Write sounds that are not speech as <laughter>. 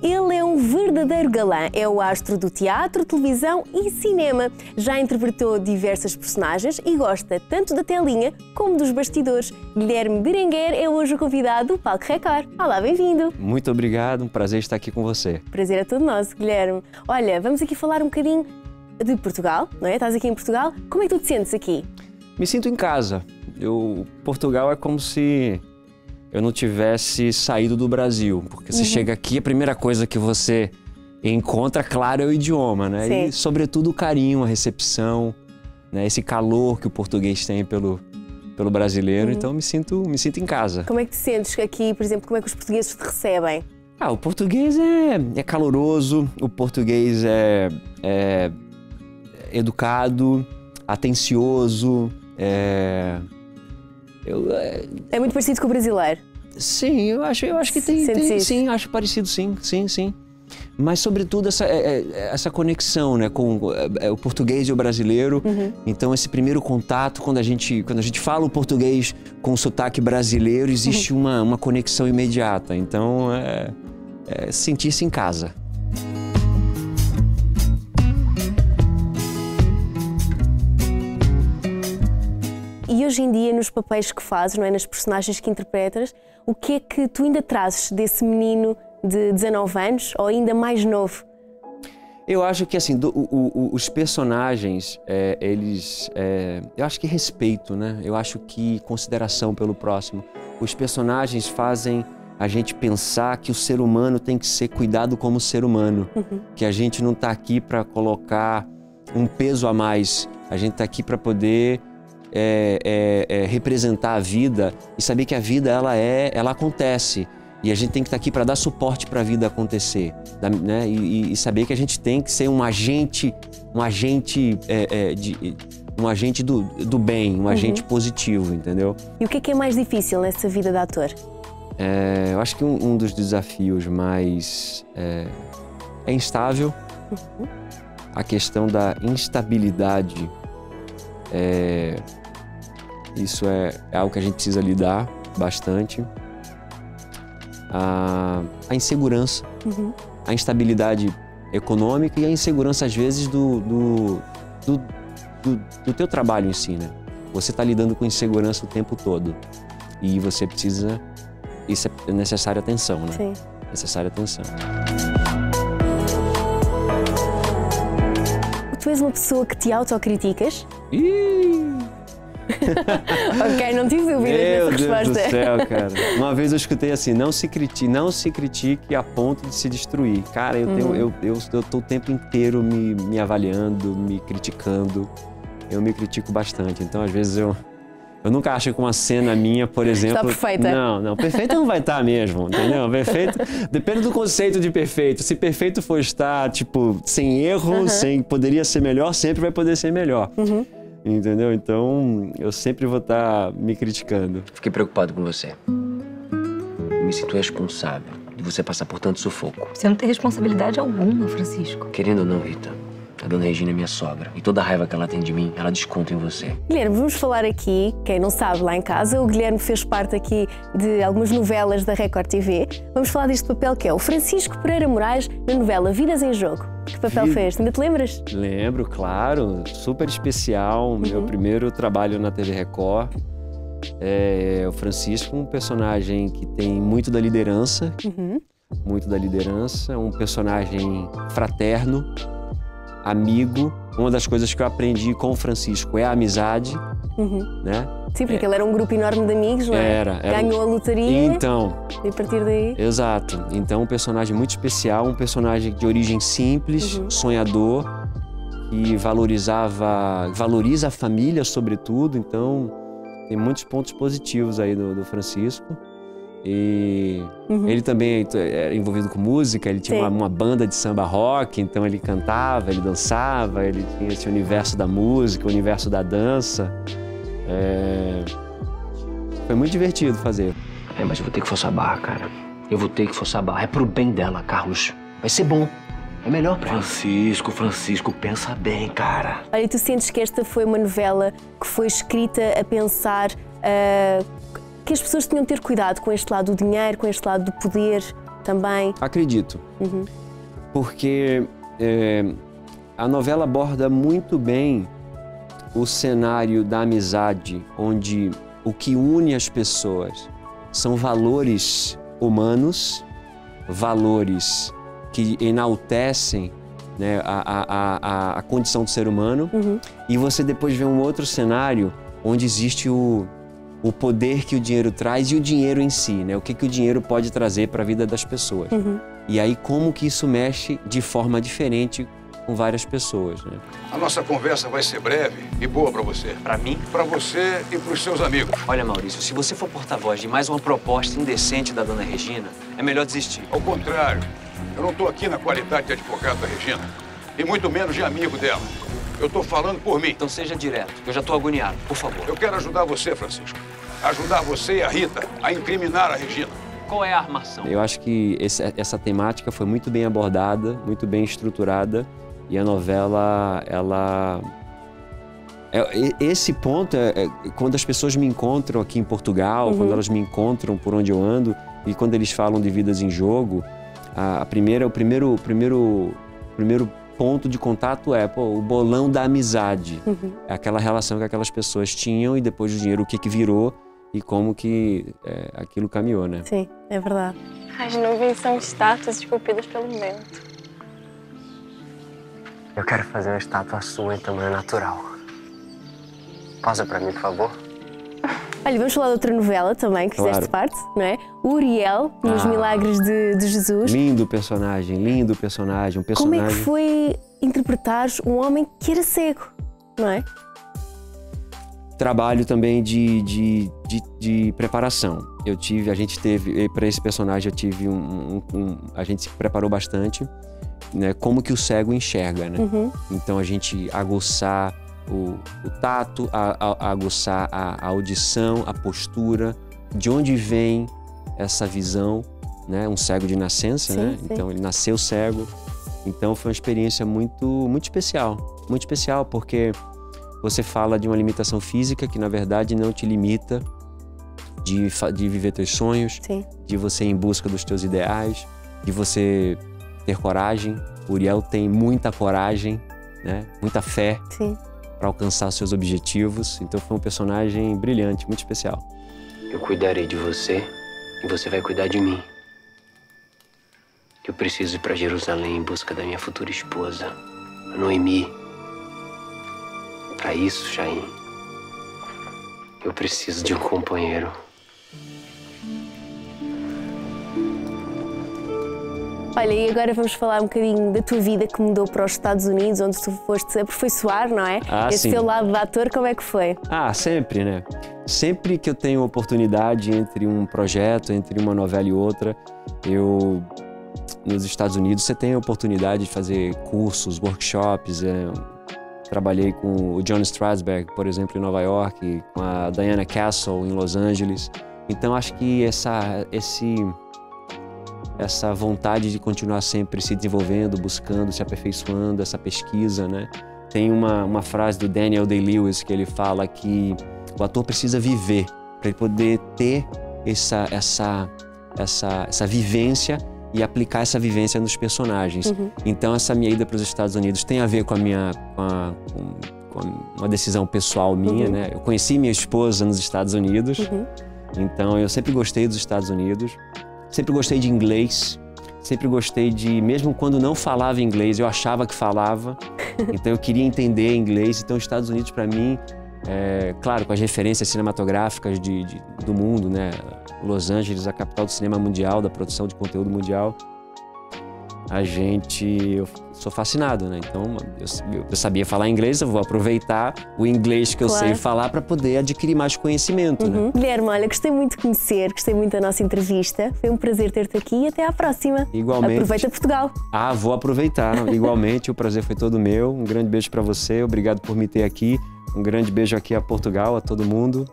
Ele é um verdadeiro galã. É o astro do teatro, televisão e cinema. Já interpretou diversas personagens e gosta tanto da telinha como dos bastidores. Guilherme Berenguer é hoje o convidado do Palco Record. Olá, bem-vindo. Muito obrigado, um prazer estar aqui com você. Prazer é todo nosso, Guilherme. Olha, vamos aqui falar um bocadinho de Portugal, não é? Estás aqui em Portugal. Como é que tu te sentes aqui? Me sinto em casa. Eu, Portugal é como se eu não tivesse saído do Brasil, porque você uhum. chega aqui, a primeira coisa que você encontra, claro, é o idioma, né? Sim. E, sobretudo, o carinho, a recepção, né? esse calor que o português tem pelo, pelo brasileiro. Uhum. Então, me sinto, me sinto em casa. Como é que te sentes aqui, por exemplo, como é que os portugueses te recebem? Ah, o português é, é caloroso, o português é, é educado, atencioso, é eu, é... é muito parecido com o brasileiro. Sim, eu acho, eu acho que tem, tem sim, acho parecido, sim, sim, sim. Mas sobretudo essa, é, é, essa conexão, né, com o português e o brasileiro. Uhum. Então esse primeiro contato, quando a gente, quando a gente fala o português com sotaque brasileiro, existe uhum. uma, uma conexão imediata. Então é, é sentir-se em casa. Hoje em dia, nos papéis que fazes, não é? nas personagens que interpretas, o que é que tu ainda trazes desse menino de 19 anos ou ainda mais novo? Eu acho que assim, do, o, o, os personagens, é, eles. É, eu acho que respeito, né? Eu acho que consideração pelo próximo. Os personagens fazem a gente pensar que o ser humano tem que ser cuidado como ser humano. Uhum. Que a gente não está aqui para colocar um peso a mais. A gente está aqui para poder é, é, é, representar a vida e saber que a vida ela é, ela acontece e a gente tem que estar aqui para dar suporte para a vida acontecer, né? E, e, saber que a gente tem que ser um agente, um agente é, é, de, um agente do, do bem, um uhum. agente positivo, entendeu? E o que é, que é mais difícil nessa vida de ator? É, eu acho que um, um dos desafios mais é, é instável. Uhum. A questão da instabilidade é, isso é, é algo que a gente precisa lidar bastante. A, a insegurança, uhum. a instabilidade econômica e a insegurança, às vezes, do, do, do, do, do teu trabalho em si, né? Você está lidando com insegurança o tempo todo. E você precisa... Isso é necessária atenção, né? Sim. Necessária atenção. Tu és uma pessoa que te autocriticas? Ih! ok, não tive dúvidas Meu Deus resposta. do céu, cara. Uma vez eu escutei assim, não se critique, não se critique a ponto de se destruir. Cara, eu, uhum. tenho, eu, eu, eu tô o tempo inteiro me, me avaliando, me criticando. Eu me critico bastante. Então, às vezes, eu, eu nunca acho que uma cena minha, por exemplo. Está perfeita. Não, não. Perfeita não vai estar mesmo, entendeu? Perfeito. Depende do conceito de perfeito. Se perfeito for estar, tipo, sem erro, uhum. sem poderia ser melhor, sempre vai poder ser melhor. Uhum. Entendeu? Então, eu sempre vou estar me criticando. Fiquei preocupado com você. Me sinto responsável de você passar por tanto sufoco. Você não tem responsabilidade alguma, Francisco. Querendo ou não, Rita, a dona Regina é minha sogra. E toda a raiva que ela tem de mim, ela desconta em você. Guilherme, vamos falar aqui, quem não sabe lá em casa, o Guilherme fez parte aqui de algumas novelas da Record TV. Vamos falar deste papel que é o Francisco Pereira Moraes na novela Vidas em Jogo. Que papel fez? Ainda te lembras? Lembro, claro. Super especial. Uhum. Meu primeiro trabalho na TV Record. É, o Francisco, um personagem que tem muito da liderança. Uhum. Muito da liderança. Um personagem fraterno amigo. Uma das coisas que eu aprendi com o Francisco é a amizade, uhum. né? Sim, porque é. ele era um grupo enorme de amigos, não é? Era. era Ganhou a lotaria. Então. E a partir daí. Exato. Então, um personagem muito especial, um personagem de origem simples, uhum. sonhador, que valorizava, valoriza a família, sobretudo. Então, tem muitos pontos positivos aí do, do Francisco. E uhum. ele também era envolvido com música, ele tinha uma, uma, banda de samba rock, então ele cantava, ele dançava, ele tinha esse universo da música, o universo da dança. É... Foi muito divertido fazer. É, mas eu vou ter que forçar a barra, cara. Eu vou ter que forçar a barra. É pro bem dela, Carlos. Vai ser bom. É melhor pra Francisco, Francisco, pensa bem, cara. Olha, tu sentes que esta foi uma novela que foi escrita a pensar uh, que as pessoas tinham de ter cuidado com este lado do dinheiro, com este lado do poder. também. Acredito. Porque é, a novela aborda muito bem o cenário da amizade, onde o que une as pessoas são valores humanos, valores que enaltecem né, a, a, a, a condição do ser humano, e você depois vê um outro cenário onde existe o, o poder que o dinheiro traz e o dinheiro em si, né? O que, que o dinheiro pode trazer para a vida das pessoas. E aí como que isso mexe de forma diferente com várias pessoas, né? A nossa conversa vai ser breve e boa pra você. Pra mim? Pra você e pros seus amigos. Olha, Maurício, se você for porta-voz de mais uma proposta indecente da dona Regina, é melhor desistir. Ao contrário, eu não tô aqui na qualidade de advogado da Regina. E muito menos de amigo dela. Eu tô falando por mim. Então seja direto, que eu já tô agoniado, por favor. Eu quero ajudar você, Francisco. Ajudar você e a Rita a incriminar a Regina. Qual é a armação? Eu acho que esse- essa temática foi muito bem abordada, muito bem estruturada e a novela, ela é- esse ponto é, é quando as pessoas me encontram aqui em Portugal, quando elas me encontram por onde eu ando e quando eles falam de vidas em jogo, a, a primeira, o primeiro, o primeiro, primeiro ponto de contato é pô, o bolão da amizade, é aquela relação que aquelas pessoas tinham e depois do dinheiro o que que virou e como que é, aquilo caminhou, né? Sim, é verdade. As nuvens são estátuas esculpidas pelo vento. Eu quero fazer uma estátua sua em tamanho natural. Pausa pra mim, por favor. Olha, vamos falar de outra novela também que fizeste Claro. parte, não é? Uriel, nos Ah. Milagres de, de Jesus. Lindo personagem, lindo personagem, um Como é personagem. que foi interpretar um homem que era cego, não é? Trabalho também de, de, de, de preparação. Eu tive, a gente teve, para esse personagem eu tive um, um- um- a gente se preparou bastante, né? Como que o cego enxerga, né? Uhum. Então a gente aguçar o, o tato, a, a- aguçar a, a audição, a postura, de onde vem essa visão, né? Um cego de nascença, Sim, né? sim. Então ele nasceu cego. Então foi uma experiência muito, muito especial, muito especial porque você fala de uma limitação física que na verdade não te limita de, de viver teus sonhos, Sim. de você ir em busca dos teus ideais, de você ter coragem. Uriel tem muita coragem, né? Muita fé para alcançar seus objetivos. Então foi um personagem brilhante, muito especial. Eu cuidarei de você e você vai cuidar de mim. Eu preciso ir pra Jerusalém em busca da minha futura esposa, a Noemi. Para isso, Jaim, eu preciso de um companheiro. Olha, e agora vamos falar um bocadinho da tua vida que mudou para os Estados Unidos, onde tu foste aperfeiçoar, não é? Ah, Esse sim. teu lado de ator, como é que foi? Ah, sempre, né? Sempre que eu tenho oportunidade entre um projeto, entre uma novela e outra, eu nos Estados Unidos você tem a oportunidade de fazer cursos, workshops. é, trabalhei com o John Strasberg, por exemplo, em Nova York, com a Diana Castle em Los Angeles. Então acho que essa esse essa vontade de continuar sempre se desenvolvendo, buscando, se aperfeiçoando, essa pesquisa, né? Tem uma, uma frase do Daniel Day-Lewis que ele fala que o ator precisa viver para ele poder ter essa, essa, essa, essa vivência e aplicar essa vivência nos personagens. Então essa minha ida para os Estados Unidos tem a ver com a minha com, a- com- uma decisão pessoal minha, né? Eu conheci minha esposa nos Estados Unidos, então eu sempre gostei dos Estados Unidos, sempre gostei de inglês. Sempre gostei de, mesmo quando não falava inglês, eu achava que falava. <laughs> Então eu queria entender inglês. Então, os Estados Unidos, para mim, é, claro, com as referências cinematográficas de, de- do mundo, né? Los Angeles, a capital do cinema mundial, da produção de conteúdo mundial. A gente, eu sou fascinado, né? Então, eu, eu sabia falar inglês, eu vou aproveitar o inglês que eu Claro. sei falar para poder adquirir mais conhecimento, né? Uhum. Guilherme, olha, gostei muito de conhecer, gostei muito da nossa entrevista. Foi um prazer ter-te aqui e até à próxima. Igualmente. Aproveita Portugal. Ah, vou aproveitar. Igualmente, o prazer foi todo meu. Um grande beijo para você. Obrigado por me ter aqui. Um grande beijo aqui a Portugal, a todo mundo.